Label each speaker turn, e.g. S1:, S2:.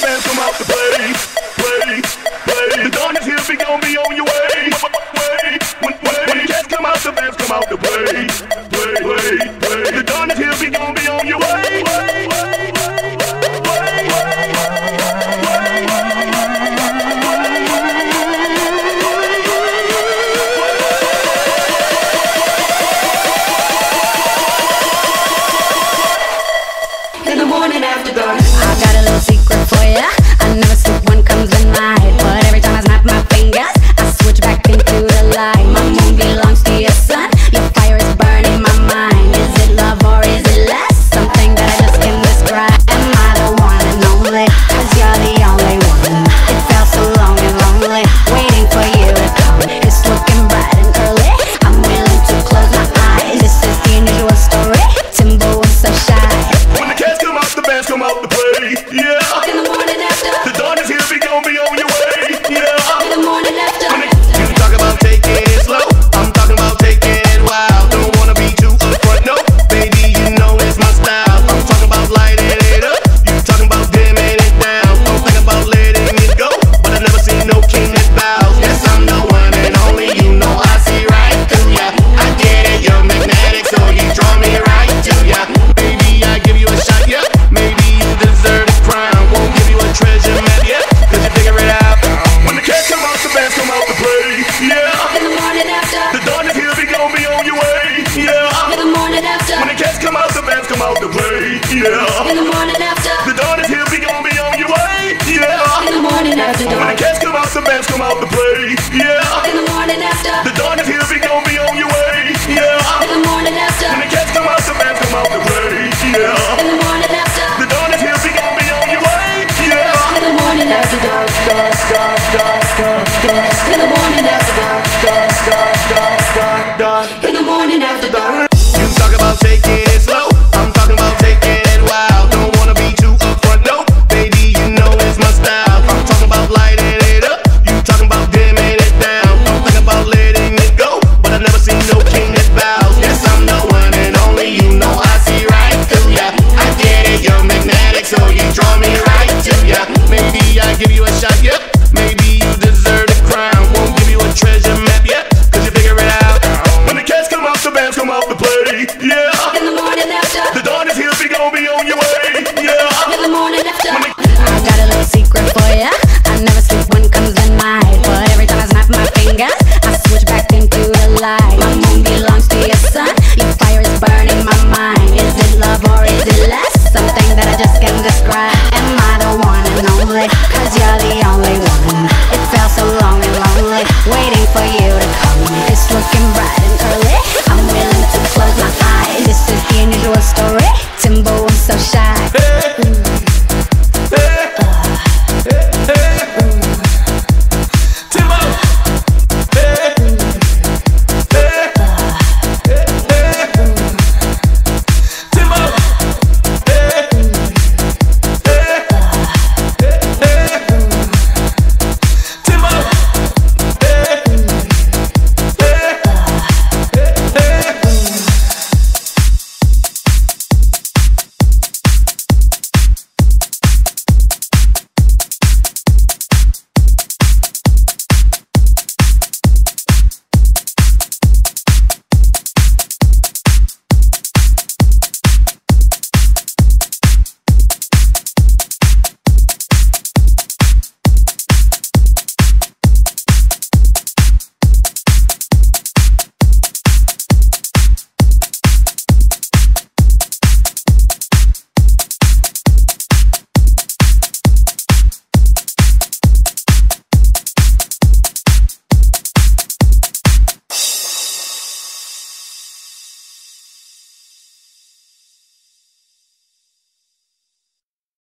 S1: the band come out to play. yeah.
S2: In the morning after.
S1: The dawn is we gon' be on your way, yeah.
S2: In the morning after.
S1: When the cats come out, the bands come out to play, yeah.
S2: In the morning after.
S1: The dawn is here, we gon' be